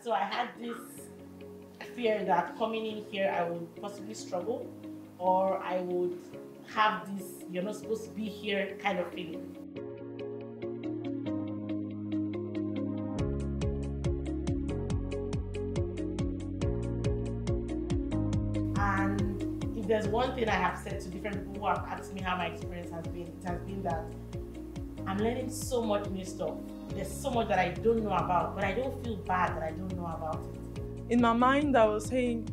So I had this fear that coming in here I would possibly struggle or I would have this you're not supposed to be here kind of feeling. And if there's one thing I have said to different people who have asked me how my experience has been, it has been that I'm learning so much new stuff. There's so much that I don't know about, but I don't feel bad that I don't know about it. In my mind, I was saying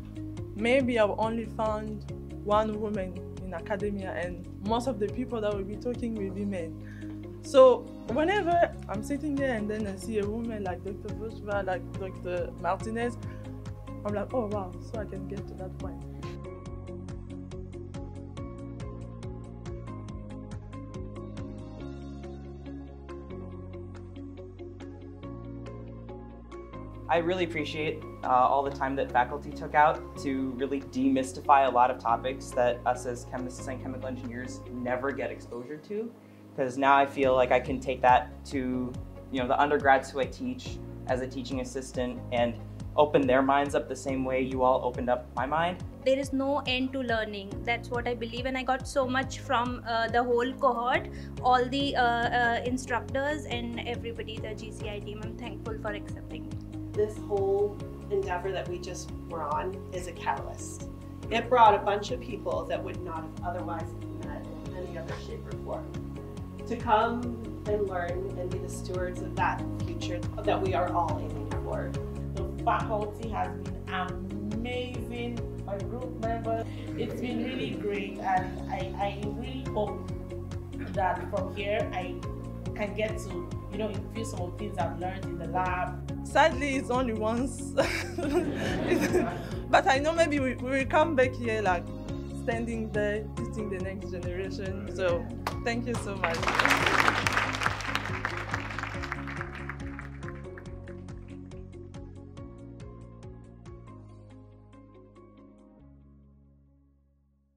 maybe I've only found one woman in academia, and most of the people that will be talking will be men. So whenever I'm sitting there and then I see a woman like Dr. Bushra, like Dr. Martinez, I'm like, oh wow, so I can get to that point. I really appreciate uh, all the time that faculty took out to really demystify a lot of topics that us as chemists and chemical engineers never get exposure to. Because now I feel like I can take that to you know the undergrads who I teach as a teaching assistant and open their minds up the same way you all opened up my mind. There is no end to learning. That's what I believe, and I got so much from uh, the whole cohort, all the uh, uh, instructors, and everybody, the GCI team. I'm thankful for accepting me this whole endeavor that we just were on is a catalyst. It brought a bunch of people that would not have otherwise met in any other shape or form to come and learn and be the stewards of that future that we are all aiming for. The faculty has been amazing. My group members, it's been really great, and I, I really hope that from here I can get to, you know, infuse some of the things I've learned in the lab. Sadly, it's only once. but I know maybe we, we will come back here like standing there, teaching the next generation. So thank you so much.